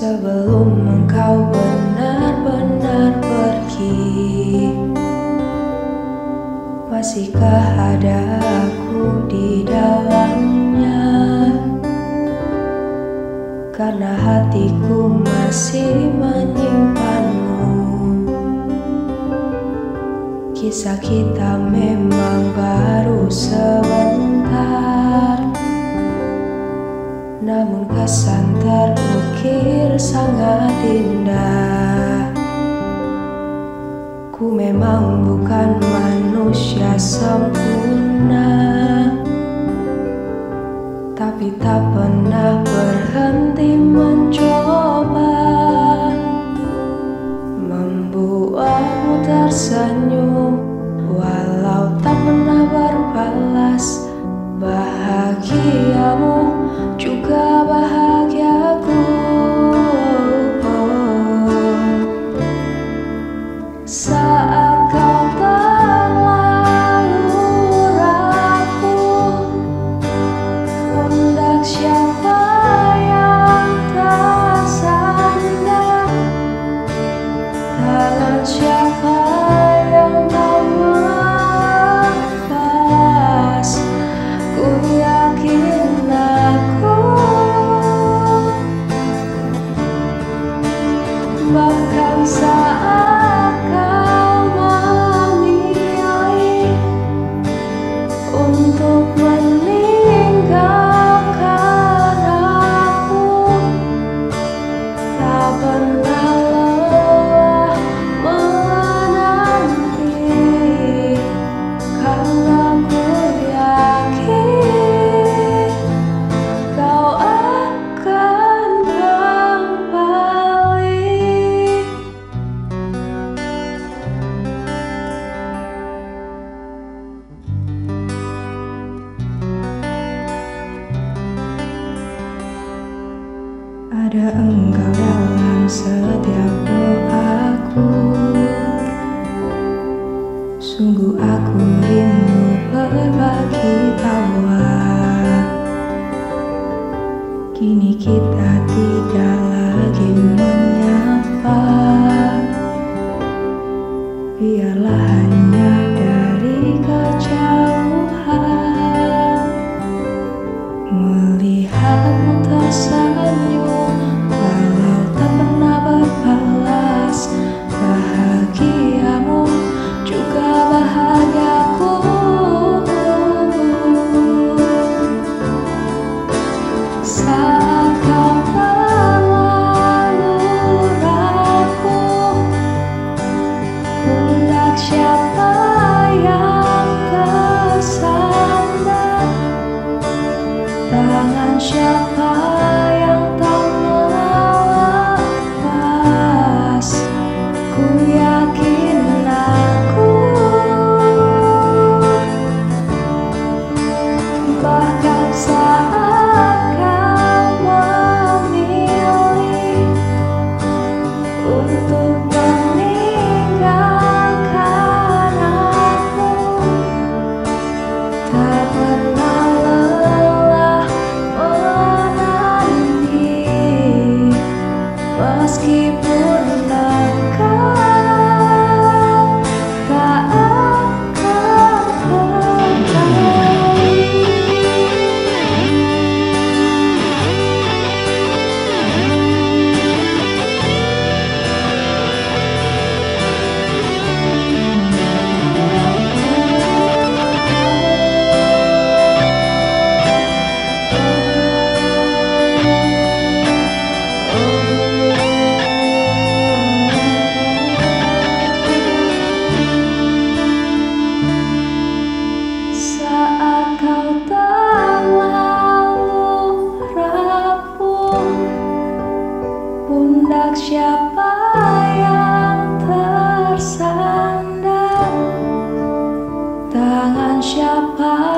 Sebelum engkau benar-benar pergi. Masihkah ada aku di dalamnya? Karena hatiku masih menyimpanmu. Kisah kita memang baru sebentar. Namun kesan terukir sangat indah. Ku memang bukan manusia sempurna Tapi tak pernah berhenti mencoba. Membuatmu tersenyum Walau tak pernah berbalas Bahagiamu So Ada engkau dalam setiap doaku. Sungguh aku rindu side Meskipun engkau siapa